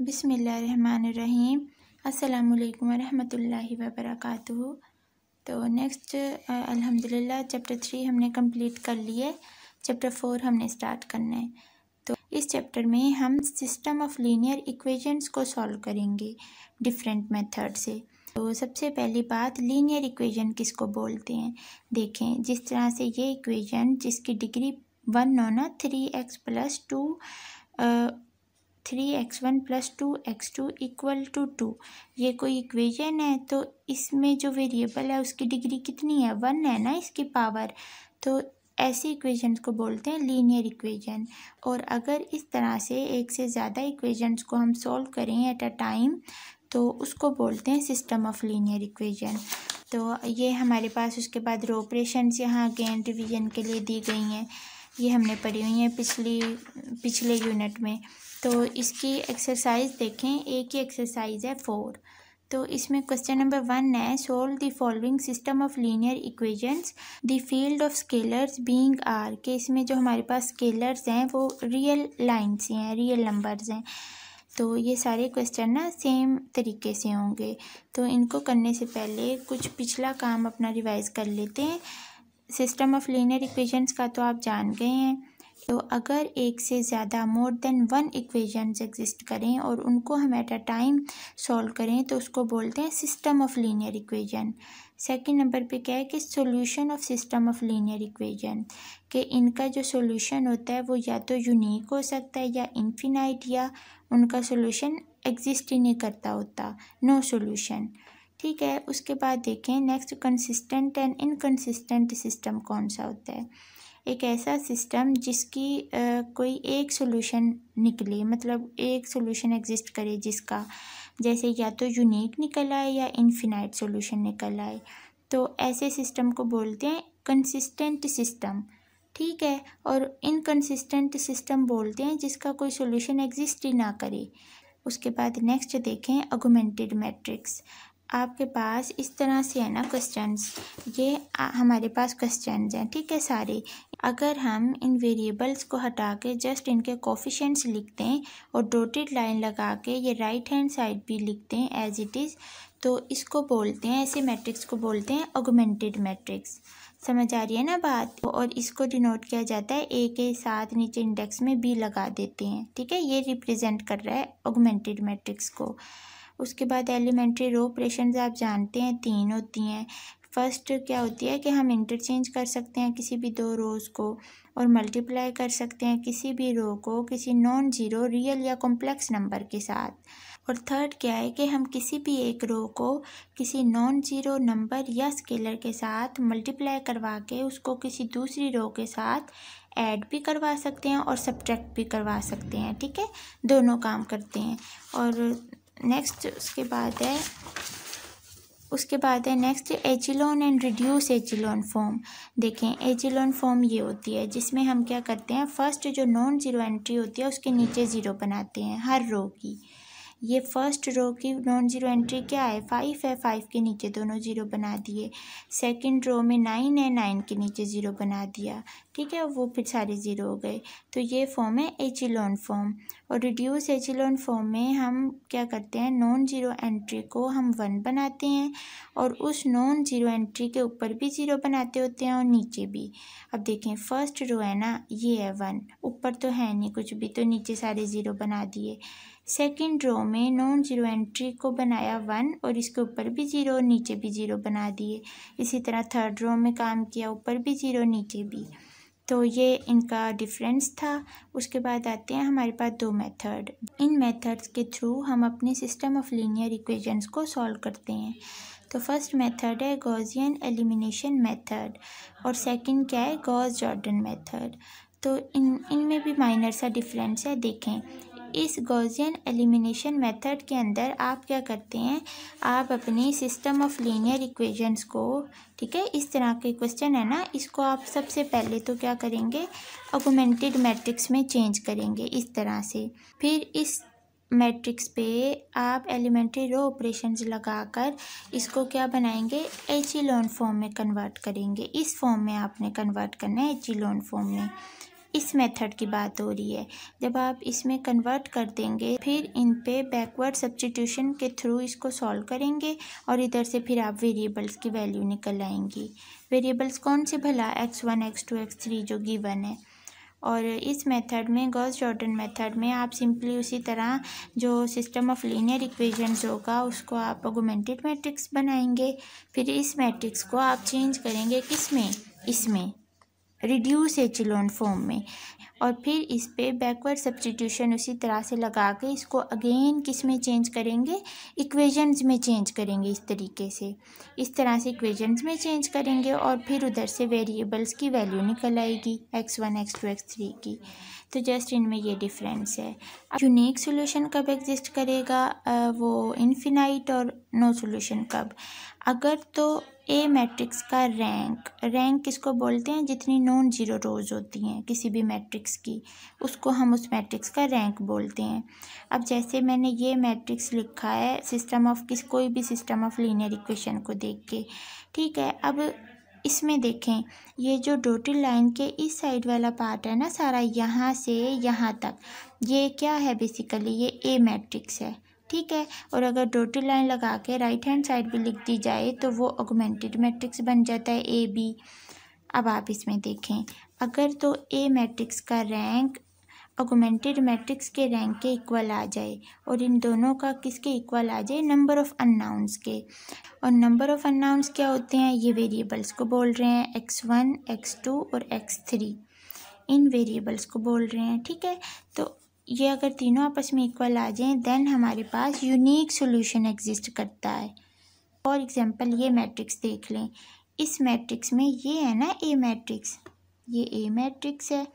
बिसमीम अस्सलाम वालेकुम रहमतुल्लाहि तो नेक्स्ट अल्हम्दुलिल्लाह चैप्टर थ्री हमने कंप्लीट कर लिए। चैप्टर फोर हमने स्टार्ट करना है। तो इस चैप्टर में हम सिस्टम ऑफ़ लीनियर इक्वेशंस को सॉल्व करेंगे डिफरेंट मेथड से। तो सबसे पहली बात लीनियर इक्वेशन किसको बोलते हैं? देखें, जिस तरह से ये इक्वेशन जिसकी डिग्री वन होना three x plus two three x one plus two x two equal to two, ये कोई इक्वेशन है? तो इसमें जो वेरिएबल है, उसकी डिग्री कितनी है? वन है ना इसकी पावर तो ऐसी इक्वेशंस को बोलते हैं लीनियर इक्वेशन और अगर इस तरह से एक से ज़्यादा इक्वेशंस को हम सॉल्व करें एट अ टाइम तो उसको बोलते हैं सिस्टम ऑफ़ लीनियर इक्वेशन तो ये हमारे पास उसके बाद रो ऑपरेशन यहाँ अगेन रिवीजन के लिए दी गई हैं। ये हमने पढ़ी हुई हैं पिछली, पिछले यूनिट में। तो इसकी एक्सरसाइज देखें, एक ही एक्सरसाइज है फोर तो इसमें क्वेश्चन नंबर वन है solve the following system of linear equations the field of scalars being R के इसमें जो हमारे पास स्केलर्स हैं, वो रियल लाइन्स ही हैं रियल नंबर्स हैं. तो ये सारे क्वेश्चन ना सेम तरीके से होंगे. तो इनको करने से पहले कुछ पिछला काम अपना रिवाइज कर लेते हैं. सिस्टम ऑफ़ लीनियर इक्वेशंस का तो आप जान गए हैं. तो अगर एक से ज़्यादा more than one equations exist करें और उनको हम एट अ टाइम सॉल्व करें तो उसको बोलते हैं system of linear equation second number पे क्या है कि solution of system of linear equation कि इनका जो सॉल्यूशन होता है वो या तो यूनिक हो सकता है या इन्फिनाइट या उनका सॉल्यूशन एग्जिस्ट ही नहीं करता होता नो सॉल्यूशन ठीक है, उसके बाद देखें next consistent and inconsistent system कौन सा होता है? एक ऐसा सिस्टम जिसकी कोई एक सोल्यूशन निकले मतलब एक सोल्यूशन एग्जिस्ट करे जिसका, जैसे या तो यूनिक निकल आए या इन्फिनाइट सोल्यूशन निकल आए। तो ऐसे सिस्टम को बोलते हैं कंसिस्टेंट सिस्टम ठीक है? और इनकन्सिस्टेंट सिस्टम बोलते हैं जिसका कोई सोल्यूशन एग्जिस्ट ही ना करे। उसके बाद नेक्स्ट देखें अगुमेंटेड मैट्रिक्स आपके पास इस तरह से है ना क्वेश्चंस ये आ, हमारे पास क्वेश्चंस हैं ठीक है सारे? अगर हम इन वेरिएबल्स को हटा के जस्ट इनके कोफिशेंट्स लिखते हैं और डोटेड लाइन लगा के ये राइट हैंड साइड भी लिखते हैं एज इट इज़ तो इसको बोलते हैं ऐसे मैट्रिक्स को बोलते हैं ऑगमेंटेड मैट्रिक्स समझ आ रही है ना बात? और इसको डिनोट किया जाता है ए के साथ नीचे इंडेक्स में बी लगा देते हैं ठीक है? ये रिप्रेजेंट कर रहा है ऑगमेंटेड मैट्रिक्स को। उसके बाद एलिमेंट्री रो ऑपरेशन आप जानते हैं, तीन होती हैं। फ़र्स्ट क्या होती है कि हम इंटरचेंज कर सकते हैं किसी भी दो रोज़ को और मल्टीप्लाई कर सकते हैं किसी भी रो को किसी नॉन ज़ीरो रियल या कॉम्प्लेक्स नंबर के साथ। और थर्ड क्या है कि हम किसी भी एक रो को किसी नॉन ज़ीरो नंबर या स्केलर के साथ मल्टीप्लाई करवा के उसको किसी दूसरी रो के साथ ऐड भी करवा सकते हैं और सब्ट्रैक्ट भी करवा सकते हैं, ठीक है? दोनों काम करते हैं। और नेक्स्ट उसके बाद है, उसके बाद है next echelon and reduce echelon form देखें एचिलोन फॉर्म ये होती है, जिसमें हम क्या करते हैं फ़र्स्ट जो नॉन ज़ीरो एंट्री होती है, उसके नीचे ज़ीरो बनाते हैं, हर रो की। ये फ़र्स्ट रो की नॉन ज़ीरो एंट्री क्या है? फाइव है फाइव के नीचे दोनों ज़ीरो बना दिए। सेकंड रो में नाइन है नाइन के नीचे ज़ीरो बना दिया। ठीक है, वो फिर सारे ज़ीरो हो गए। तो ये फॉर्म है एचिलोन फॉर्म और रिड्यूस एचिलोन फॉर्म में हम क्या करते हैं? नॉन ज़ीरो एंट्री को हम वन बनाते हैं और उस नॉन ज़ीरो एंट्री के ऊपर भी ज़ीरो बनाते होते हैं और नीचे भी। अब देखें फ़र्स्ट रो है ना, ये है वन ऊपर तो है नहीं कुछ भी तो नीचे सारे ज़ीरो बना दिए। सेकंड रो में नॉन ज़ीरो एंट्री को बनाया वन और इसके ऊपर भी ज़ीरो और नीचे भी ज़ीरो बना दिए। इसी तरह थर्ड रो में काम किया, ऊपर भी ज़ीरो, नीचे भी। तो ये इनका डिफरेंस था। उसके बाद आते हैं हमारे पास दो मेथड इन मेथड्स के थ्रू हम अपने सिस्टम ऑफ़ लीनियर इक्वेशंस को सॉल्व करते हैं। तो फ़र्स्ट मेथड है गॉजियन एलिमिनेशन मेथड और सेकंड क्या है? गॉज जॉर्डन मेथड तो इन, इनमें भी माइनर सा डिफरेंस है, देखें। इस गॉजियन एलिमिनेशन मेथड के अंदर आप क्या करते हैं? आप अपनी सिस्टम ऑफ़ लीनियर इक्वेशंस को, ठीक है? इस तरह के क्वेश्चन है ना? इसको आप सबसे पहले तो क्या करेंगे? ऑगमेंटेड मैट्रिक्स में चेंज करेंगे इस तरह से। फिर इस मैट्रिक्स पे आप एलिमेंट्री रो ऑपरेशंस लगाकर इसको क्या बनाएँगे? एचिलोन फॉर्म में कन्वर्ट करेंगे। इस फॉर्म में आपने कन्वर्ट करना है एचिलोन फॉर्म में। इस मेथड की बात हो रही है। जब आप इसमें कन्वर्ट कर देंगे, फिर इन पे बैकवर्ड सब्सटीट्यूशन के थ्रू इसको सॉल्व करेंगे और इधर से फिर आप वेरिएबल्स की वैल्यू निकल आएँगी। वेरिएबल्स कौन से भला? X one x two x three जो गिवन है। और इस मेथड में गॉस जॉर्डन मेथड में आप सिंपली उसी तरह जो सिस्टम ऑफ़ लीनियर इक्वेशंस होगा, उसको आप ऑगोमेंटेड मैट्रिक्स बनाएँगे। फिर इस मैट्रिक्स को आप चेंज करेंगे किसमें इसमें। रिड्यूस एचिलोन फॉर्म में। और फिर इस पर बैकवर्ड सब्सटीट्यूशन उसी तरह से लगा के इसको अगेन किसमें चेंज करेंगे? इक्वेशंस में चेंज करेंगे इस तरीके से। इस तरह से इक्वेशंस में चेंज करेंगे और फिर उधर से वेरिएबल्स की वैल्यू निकल आएगी x one x two x three की। तो जस्ट इनमें ये डिफरेंस है। यूनिक सोल्यूशन कब एग्जिस्ट करेगा? वो इन्फिनाइट और नो सोल्यूशन कब? अगर तो ए मैट्रिक्स का रैंक रैंक किसको बोलते हैं? जितनी नॉन ज़ीरो रोज होती हैं किसी भी मैट्रिक्स की, उसको हम उस मैट्रिक्स का रैंक बोलते हैं। अब जैसे मैंने ये मैट्रिक्स लिखा है सिस्टम ऑफ़ किस, कोई भी सिस्टम ऑफ़ लीनियर इक्वेशन को देख के, ठीक है? अब इसमें देखें, ये जो डोटेड लाइन के इस साइड वाला पार्ट है ना सारा यहाँ से यहाँ तक, ये क्या है बेसिकली ये ए मैट्रिक्स है, ठीक है? और अगर डोटेड लाइन लगा के राइट हैंड साइड भी लिख दी जाए तो वो ऑगमेंटेड मैट्रिक्स बन जाता है ए बी अब आप इसमें देखें, अगर तो ए मैट्रिक्स का रैंक ऑगमेंटेड मैट्रिक्स के रैंक के इक्वल आ जाए। और इन दोनों का किसके इक्वल आ जाए? नंबर ऑफ़ अननाउंस के। और नंबर ऑफ़ अननाउंस क्या होते हैं? ये वेरिएबल्स को बोल रहे हैं। एक्स वन एक्स टू और एक्स थ्री इन वेरिएबल्स को बोल रहे हैं। ठीक है? तो ये अगर तीनों आपस में इक्वल आ जाएँ देन हमारे पास यूनिक सोल्यूशन एग्जिस्ट करता है। फॉर एग्ज़ाम्पल ये मैट्रिक्स देख लें। इस मैट्रिक्स में ये है ना ए मैट्रिक्स ये ए मैट्रिक्स है।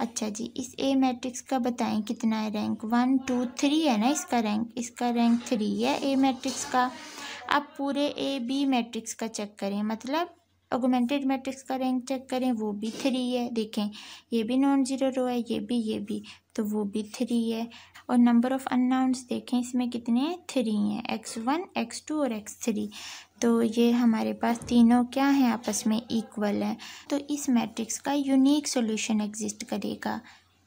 अच्छा जी, इस ए मैट्रिक्स का बताएँ कितना है रैंक वन टू थ्री है ना इसका रैंक इसका रैंक थ्री है ए मैट्रिक्स का। अब पूरे ए बी मैट्रिक्स का चेक करें मतलब ऑगमेंटेड मैट्रिक्स का रैंक चेक करें, वो भी थ्री है। देखें, ये भी नॉन ज़ीरो रो है, ये भी ये भी तो वो भी थ्री है। और नंबर ऑफ़ अननाउंस देखें, इसमें कितने हैं? थ्री हैं एक्स वन एक्स टू और एक्स थ्री तो ये हमारे पास तीनों क्या हैं? आपस में इक्वल हैं। तो इस मैट्रिक्स का यूनिक सॉल्यूशन एग्जिस्ट करेगा।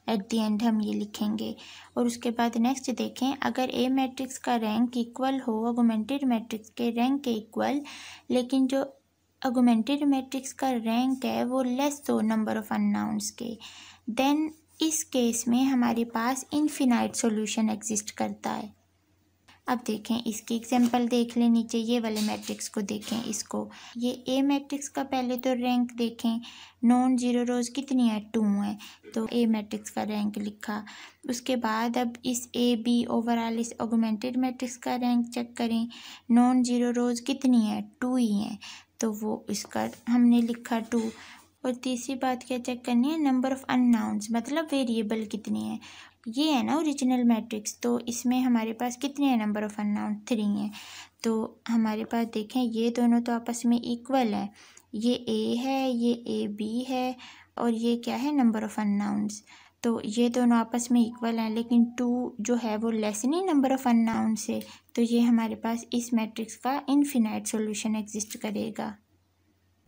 एट दी एंड हम ये लिखेंगे। और उसके बाद नेक्स्ट देखें। अगर ए मैट्रिक्स का रैंक इक्वल हो ऑगमेंटेड मैट्रिक्स के रैंक के इक्वल लेकिन जो ऑगमेंटेड मैट्रिक्स का रैंक है, वो लेस हो नंबर ऑफ़ अननाउंस के। देन इस केस में हमारे पास इनफिनाइट सॉल्यूशन एग्जिस्ट करता है। अब देखें, इसकी एग्जांपल देख लें, नीचे ये वाले मैट्रिक्स को देखें, इसको। ये ए मैट्रिक्स का पहले तो रैंक देखें नॉन ज़ीरो रोज कितनी है? टू है। तो ए मैट्रिक्स का रैंक लिखा। उसके बाद अब इस ए बी ओवरऑल इस ऑगमेंटेड मैट्रिक्स का रैंक चेक करें। नॉन ज़ीरो रोज कितनी है? टू ही है। तो वो इसका हमने लिखा टू और तीसरी बात क्या चेक करनी है? नंबर ऑफ़ अननाउंस मतलब वेरिएबल कितनी है? ये है ना ओरिजिनल मैट्रिक्स तो इसमें हमारे पास कितने हैं? नंबर ऑफ़ अननाउंस थ्री हैं। तो हमारे पास देखें, ये दोनों तो आपस में इक्वल है। ये ए है, ये ए बी है, और ये क्या है? नंबर ऑफ़ अननाउंस तो ये दोनों आपस में इक्वल हैं, लेकिन टू जो है वो लेस नहीं नंबर ऑफ़ अननाउन से तो ये हमारे पास इस मैट्रिक्स का इनफिनाइट सॉल्यूशन एग्जिस्ट करेगा।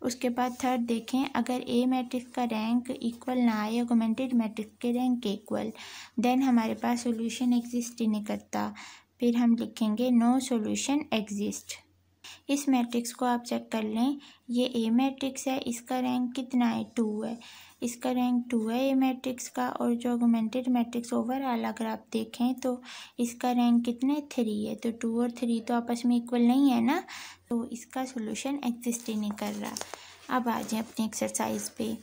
उसके बाद थर्ड देखें, अगर ए मैट्रिक्स का रैंक इक्वल ना आए ऑगमेंटेड मैट्रिक्स के रैंक के इक्वल देन हमारे पास सॉल्यूशन एग्जिस्ट ही नहीं करता। फिर हम लिखेंगे नो सॉल्यूशन एग्जिस्ट इस मैट्रिक्स को आप चेक कर लें, ये ए मैट्रिक्स है, इसका रैंक कितना है? टू है। इसका रैंक टू है ए मैट्रिक्स का और जो ऑगमेंटेड मैट्रिक्स ओवरऑल अगर आप देखें तो इसका रैंक कितने थ्री है? तो टू और थ्री तो आपस में इक्वल नहीं है ना? तो इसका सोल्यूशन एग्जिस्ट ही नहीं कर रहा। अब आ जाए अपनी एक्सरसाइज पे।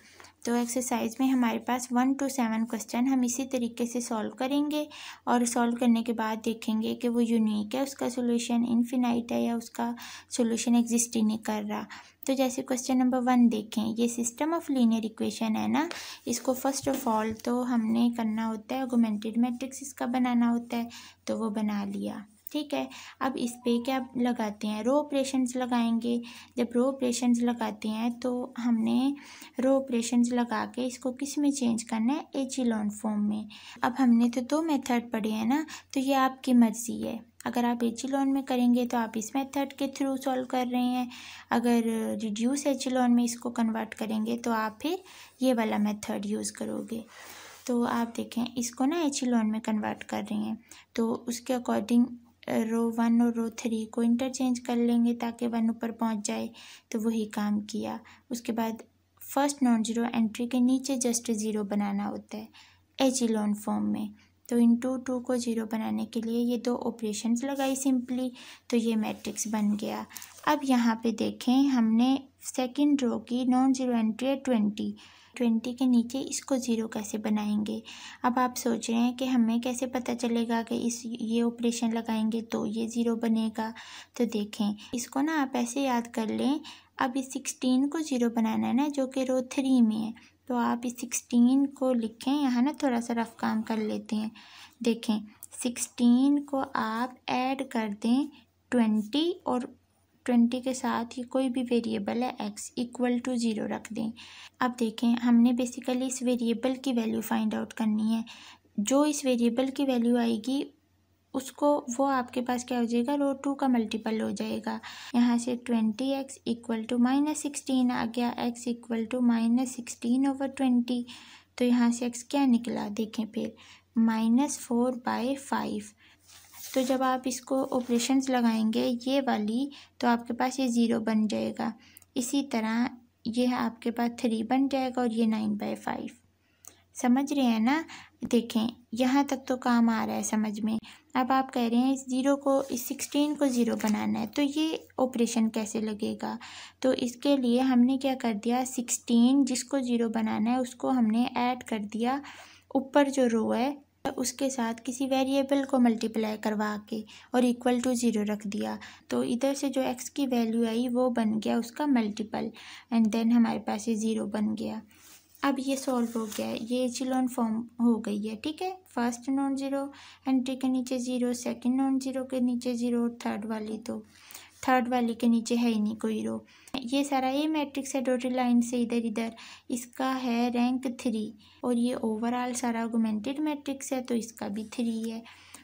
तो एक्सरसाइज में हमारे पास वन टू सेवन क्वेश्चन हम इसी तरीके से सॉल्व करेंगे और सॉल्व करने के बाद देखेंगे कि वो यूनिक है, उसका सोल्यूशन इनफिनाइट है या उसका सोल्यूशन एग्जिस्ट ही नहीं कर रहा। तो जैसे क्वेश्चन नंबर वन देखें, ये सिस्टम ऑफ़ लीनियर इक्वेशन है ना? इसको फ़र्स्ट ऑफ़ ऑल तो हमने करना होता है ऑगमेंटेड मैट्रिक्स इसका बनाना होता है तो वो बना लिया। ठीक है? अब इस पे क्या लगाते हैं? रो ऑपरेशंस लगाएँगे। जब रो ऑपरेशंस लगाते हैं तो हमने रो ऑपरेशंस लगा के इसको किसमें चेंज करना है? एचिलॉन फॉर्म में। अब हमने तो दो मेथड पढ़े हैं ना? तो ये आपकी मर्ज़ी है। अगर आप एचिलॉन में करेंगे तो आप इस मेथड के थ्रू सॉल्व कर रहे हैं। अगर रिड्यूस एचिलॉन में इसको कन्वर्ट करेंगे तो आप फिर ये वाला मेथड यूज़ करोगे। तो आप देखें, इसको ना एचिलॉन में कन्वर्ट कर रहे हैं। तो उसके अकॉर्डिंग रो वन और रो थ्री को इंटरचेंज कर लेंगे ताकि वन ऊपर पहुँच जाए। तो वही काम किया। उसके बाद फ़र्स्ट नॉन ज़ीरो एंट्री के नीचे जस्ट ज़ीरो बनाना होता है एचिलॉन फॉर्म में। तो इन टू टू को ज़ीरो बनाने के लिए ये दो ऑपरेशंस लगाई सिंपली तो ये मैट्रिक्स बन गया। अब यहाँ पे देखें, हमने सेकंड रो की नॉन ज़ीरो एंट्री है ट्वेंटी। ट्वेंटी के नीचे इसको ज़ीरो कैसे बनाएँगे? अब आप सोच रहे हैं कि हमें कैसे पता चलेगा कि इस, ये ऑपरेशन लगाएँगे तो ये ज़ीरो बनेगा। तो देखें, इसको ना आप ऐसे याद कर लें, अब इस सिक्सटीन को ज़ीरो बनाना है ना, जो कि रो थ्री में है। तो आप इस सिक्सटीन को लिखें, यहाँ ना थोड़ा सा रफ काम कर लेते हैं। देखें सिक्सटीन को आप ऐड कर दें ट्वेंटी और ट्वेंटी के साथ ही कोई भी वेरिएबल है एक्स इक्वल टू ज़ीरो रख दें। अब देखें, हमने बेसिकली इस वेरिएबल की वैल्यू फाइंड आउट करनी है। जो इस वेरिएबल की वैल्यू आएगी उसको वो आपके पास क्या हो जाएगा? रो टू का मल्टीपल हो जाएगा। यहाँ से twenty x equal to minus sixteen आ गया। X equal to minus sixteen over twenty तो यहाँ से एक्स क्या निकला? देखें फिर। माइनस फोर बाई फाइव तो जब आप इसको ऑपरेशंस लगाएँगे, ये वाली तो आपके पास ये ज़ीरो बन जाएगा। इसी तरह ये आपके पास थ्री बन जाएगा और ये नाइन बाई फाइव समझ रहे हैं ना? देखें, यहाँ तक तो काम आ रहा है समझ में। अब आप कह रहे हैं इस ज़ीरो को, इस सिक्सटीन को ज़ीरो बनाना है तो ये ऑपरेशन कैसे लगेगा? तो इसके लिए हमने क्या कर दिया? सिक्सटीन जिसको ज़ीरो बनाना है, उसको हमने ऐड कर दिया। ऊपर जो रो है, उसके साथ किसी वेरिएबल को मल्टीप्लाई करवा के और इक्वल टू ज़ीरो रख दिया। तो इधर से जो एक्स की वैल्यू आई, वो बन गया उसका मल्टीपल एंड देन हमारे पास ये ज़ीरो बन गया। अब ये सॉल्व हो गया है। ये एचिलॉन फॉर्म हो गई है, ठीक है? फ़र्स्ट नॉन ज़ीरो एंट्री के नीचे ज़ीरो सेकंड नॉन ज़ीरो के नीचे ज़ीरो थर्ड वाली तो थर्ड वाली के नीचे है ही नहीं कोई रो ये सारा ये मैट्रिक्स है डोटेड लाइन से इधर इधर। इसका है रैंक थ्री और ये ओवरऑल सारा आर्गूमेंटेड मैट्रिक्स है तो इसका भी थ्री है।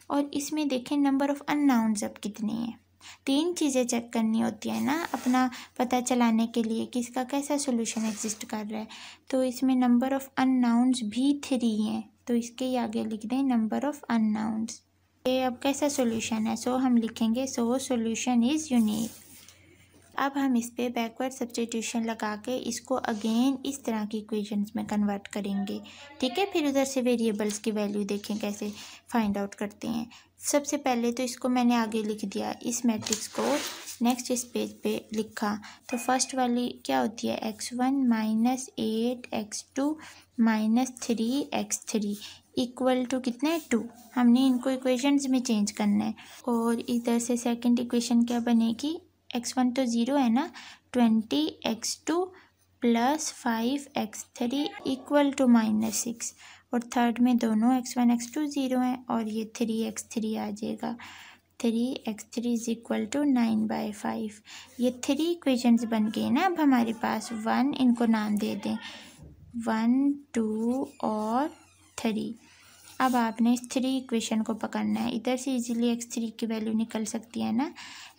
और इसमें देखें नंबर ऑफ़ अननाउंस अब कितने हैं। तीन चीज़ें चेक करनी होती है ना अपना पता चलाने के लिए कि इसका कैसा सोल्यूशन एग्जिस्ट कर रहा है। तो इसमें नंबर ऑफ़ अननाउंस भी थ्री हैं तो इसके ही आगे लिख दें नंबर ऑफ़ अननाउंस ये अब कैसा सोल्यूशन है? सो so, हम लिखेंगे सो सोल्यूशन इज़ यूनिक अब हम इस पर बैकवर्ड सब्सटीट्यूशन लगा के इसको अगेन इस तरह की इक्वेशंस में कन्वर्ट करेंगे। ठीक है? फिर उधर से वेरिएबल्स की वैल्यू देखें कैसे फाइंड आउट करते हैं। सबसे पहले तो इसको मैंने आगे लिख दिया, इस मैट्रिक्स को नेक्स्ट इस पेज पे लिखा। तो फ़र्स्ट वाली क्या होती है? X one minus eight x two minus three x three equal to कितना है? टू हमने इनको इक्वेशंस में चेंज करना है। और इधर से सेकंड इक्वेशन क्या बनेगी? एक्स वन तो ज़ीरो है ना? Twenty x two plus five x three equal to minus six और थर्ड में दोनों x one x two zero हैं और ये थ्री एक्स थ्री आ जाएगा। Three x three is equal to nine by five ये थ्री इक्वेशंस बन गए ना अब हमारे पास। वन इनको नाम दे दें। वन टू और थ्री अब आपने इस थ्री इक्वेशन को पकड़ना है। इधर से इजीली एक्स थ्री की वैल्यू निकल सकती है ना?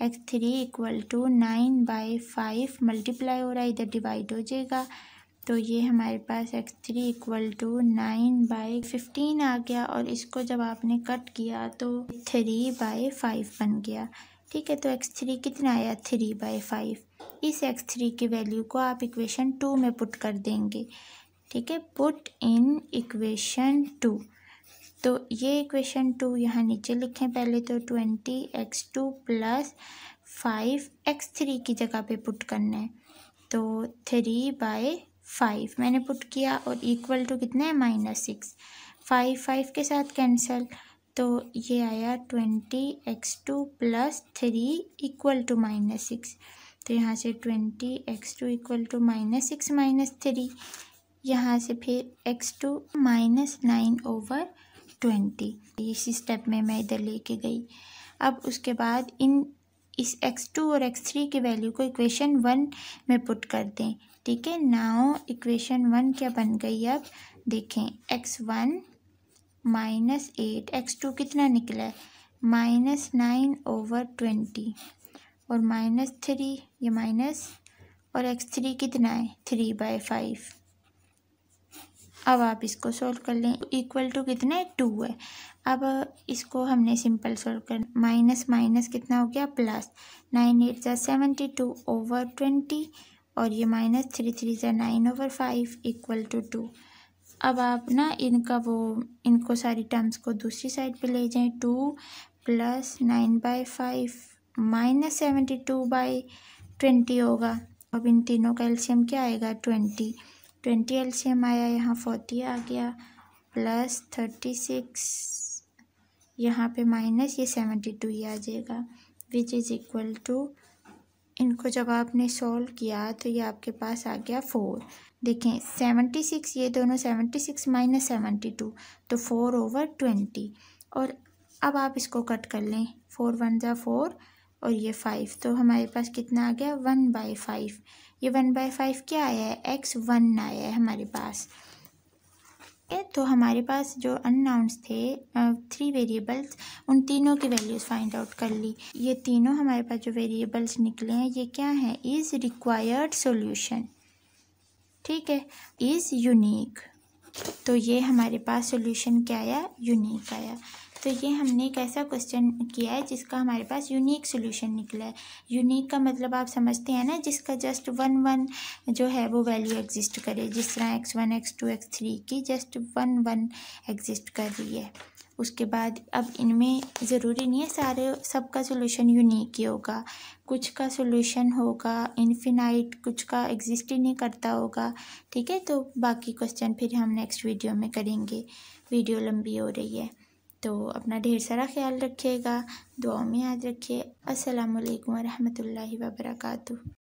X three equal to nine by five multiply हो रहा है, इधर डिवाइड हो जाएगा। तो ये हमारे पास x three equal to nine by fifteen आ गया और इसको जब आपने कट किया तो थ्री बाई फाइव बन गया। ठीक है तो एक्स थ्री कितना आया? थ्री बाई फाइव इस एक्स थ्री की वैल्यू को आप इक्वेशन टू में पुट कर देंगे। ठीक है पुट इन इक्वेशन टू तो ये इक्वेशन टू यहाँ नीचे लिखें पहले तो twenty x two plus five x three की जगह पे पुट करना है। तो थ्री बाय फाइव मैंने पुट किया और इक्वल टू कितना है? माइनस सिक्स फाइव फाइव के साथ कैंसिल तो ये आया twenty x two plus three equal to minus six तो यहाँ से twenty x two equal to minus six minus three यहाँ से फिर x two minus nine over twenty इसी स्टेप में मैं इधर लेके गई। अब उसके बाद इन, इस एक्स टू और एक्स थ्री की वैल्यू को इक्वेशन वन में पुट कर दें। ठीक है? नाउ इक्वेशन वन क्या बन गई अब? देखें x one minus eight x two कितना निकला है? माइनस नाइन ओवर ट्वेंटी और माइनस थ्री ये माइनस और एक्स थ्री कितना है? थ्री बाई फाइव अब आप इसको सोल्व कर लें इक्वल टू कितना? है टू है। अब इसको हमने सिंपल सोल्व कर माइनस माइनस कितना हो गया? प्लस नाइन एट ज़ा सेवेंटी टू ओवर ट्वेंटी और ये माइनस थ्री थ्री ज़ा nine over five equal to two अब आप ना इनका वो, इनको सारी टर्म्स को दूसरी साइड पे ले जाएँ। Two plus nine by five minus seventy two by twenty होगा। अब इन तीनों का एल्शियम क्या आएगा? ट्वेंटी ट्वेंटी एल्शियम आया, यहाँ फोर्टी आ गया, प्लस थर्टी सिक्स, यहाँ पे माइनस, ये सेवेंटी टू ही आ जाएगा विच इज़ इक्वल टू इनको जब आपने सॉल्व किया तो ये आपके पास आ गया फोर देखें, सेवेंटी सिक्स, ये दोनों seventy six minus seventy two तो फोर ओवर ट्वेंटी और अब आप इसको कट कर लें फोर वन ज़ा फोर और ये फाइव तो हमारे पास कितना आ गया? वन बाई फाइव ये वन बाई फाइव क्या आया है? एक्स वन आया है हमारे पास। ए, तो हमारे पास जो अननाउंस थे थ्री वेरिएबल्स उन तीनों की वैल्यूज़ फाइंड आउट कर ली। ये तीनों हमारे पास जो वेरिएबल्स निकले हैं ये क्या हैं? इज़ रिक्वायर्ड सॉल्यूशन ठीक है? इज़ यूनिक तो ये हमारे पास सॉल्यूशन क्या आया? यूनिक आया। तो ये हमने एक ऐसा क्वेश्चन किया है जिसका हमारे पास यूनिक सोल्यूशन निकला है। यूनिक का मतलब आप समझते हैं ना, जिसका जस्ट वन वन जो है वो वैल्यू एग्जिस्ट करे। जिस तरह x one x two x three की जस्ट वन वन एग्जिस्ट कर रही है। उसके बाद अब इनमें ज़रूरी नहीं है, सारे, सबका सोल्यूशन यूनिक ही होगा। कुछ का सोल्यूशन होगा इन्फिनाइट कुछ का एग्जिस्ट ही नहीं करता होगा। ठीक है? तो बाकी क्वेश्चन फिर हम नेक्स्ट वीडियो में करेंगे। वीडियो लंबी हो रही है। तो अपना ढेर सारा ख्याल रखिएगा दुआ में याद रखिए। अस्सलाम वालेकुम रहमतुल्लाहि